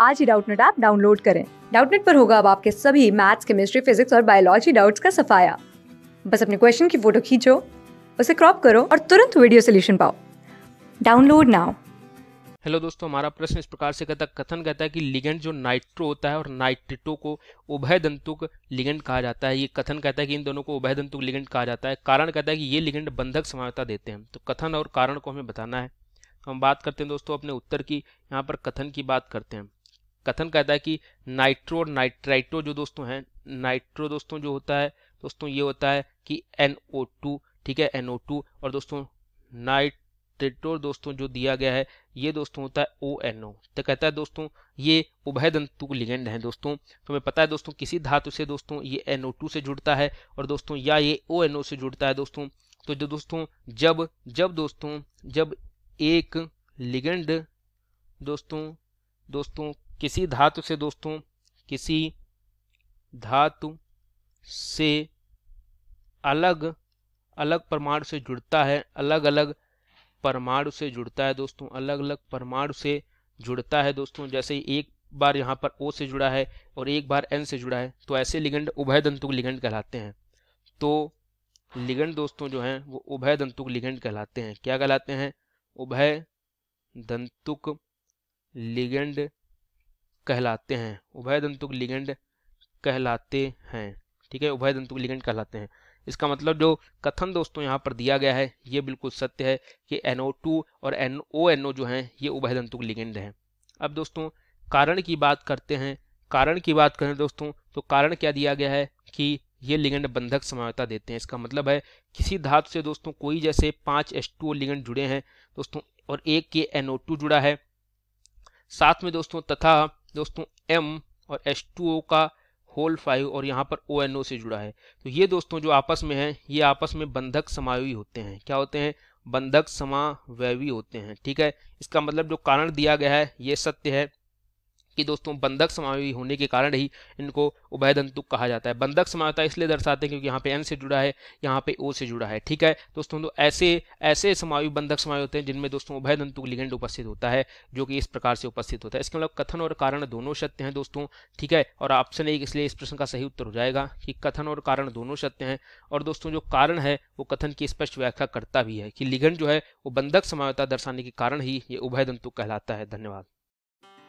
आज ही Doubtnut app download करें। डाउटनेट पर होगा अब आपके सभी मैथ्स, केमिस्ट्री, फिजिक्स और बायोलॉजी डाउट्स का सफाया। बस अपने क्वेश्चन की फ़ोटो खींचो, उसे क्रॉप करो और तुरंत वीडियो सोल्यूशन पाओ। Download now. हेलो दोस्तों, हमारा प्रश्न इस प्रकार से कहता कथन कहता है कि लिगेंड जो नाइट्रो होता है और नाइट्रिटो को उभय दंतुक लिगेंड कहा जाता है। ये कथन कहता है कि इन दोनों को उभय दंतुक लिगेंड कहा जाता है। कारण कहता है कि ये लिगेंड बंधक समानता देते हैं। तो कथन और कारण को हमें बताना है। हम बात करते हैं दोस्तों अपने उत्तर की। यहाँ पर कथन की बात करते हैं। कथन कहता है कि नाइट्रो नाइट्राइटो जो दोस्तों हैं, नाइट्रो दोस्तों जो होता है, दोस्तों ये होता है कि NO2 ठीक है NO2 और दोस्तों नाइट्रेटो दोस्तों जो दिया गया है, ये दोस्तों होता है ओ ONO तो कहता है दोस्तों, ये उभय दंतु लिगेंड है दोस्तों। तो हमें पता है दोस्तों, किसी धातु से दोस्तों ये NO2 से जुड़ता है, और दोस्तों या ये ओ ONO से जुड़ता है दोस्तों। तो जो दोस्तों, जब जब दोस्तों, जब एक लिगेंड दोस्तों दोस्तों किसी धातु से दोस्तों, किसी धातु से अलग अलग परमाणु से जुड़ता है अलग अलग परमाणु से जुड़ता है दोस्तों अलग अलग परमाणु से जुड़ता है दोस्तों, जैसे एक बार यहाँ पर O से जुड़ा है और एक बार N से जुड़ा है तो ऐसे लिगंड उभय दंतुक लिगंड कहलाते हैं। तो लिगंड दोस्तों जो हैं, वो उभय दंतुक लिगंड कहलाते हैं। क्या कहलाते हैं? उभय दंतुक लिगंड कहलाते हैं। उभय दंतुक लिगेंड कहलाते हैं, ठीक है? उभय दंतुक लिगेंड कहलाते हैं। इसका मतलब जो कथन दोस्तों यहाँ पर दिया गया है, ये बिल्कुल सत्य है कि NO2 और एन ओ NONO जो हैं, ये उभय दंतुक लिगेंड हैं। अब दोस्तों, कारण की बात करते हैं। कारण की बात करें दोस्तों तो कारण क्या दिया गया है कि ये लिगेंड बंधक समावता देते हैं। इसका मतलब है, किसी धातु से दोस्तों कोई जैसे पाँच एस टू लिगेंड जुड़े हैं, दोस्तों, और एक के NO2 जुड़ा है। साथ में दोस्तों तथा दोस्तों एम और एच का होल फाइव और यहाँ पर ओ एन ओ से जुड़ा है। तो ये दोस्तों जो आपस में है, ये आपस में बंधक समावी होते हैं। क्या होते हैं? बंधक समावैवी होते हैं, ठीक है? इसका मतलब जो कारण दिया गया है, ये सत्य है। कि दोस्तों, बंधक समावी होने के कारण ही इनको उभय दंतुक कहा जाता है। बंधक समावता इसलिए दर्शाते हैं क्योंकि यहाँ पे एन से जुड़ा है, यहाँ पे ओ से जुड़ा है। ठीक है? दोस्तों तो ऐसे ऐसे समावी बंधक समावी होते हैं जिनमें दोस्तों उभय दंतुक लिगेंड उपस्थित होता है, जो कि इस प्रकार से उपस्थित होता है। इसके मतलब कथन और कारण दोनों सत्य हैं दोस्तों। ठीक है? और ऑप्शन एक इसलिए इस प्रश्न का सही उत्तर हो जाएगा कि कथन और कारण दोनों सत्य हैं। और दोस्तों, जो कारण है, वो कथन की स्पष्ट व्याख्या करता भी है कि लिगेंड जो है, वो बंधक समावता दर्शाने के कारण ही ये उभय दंतुक कहलाता है। धन्यवाद।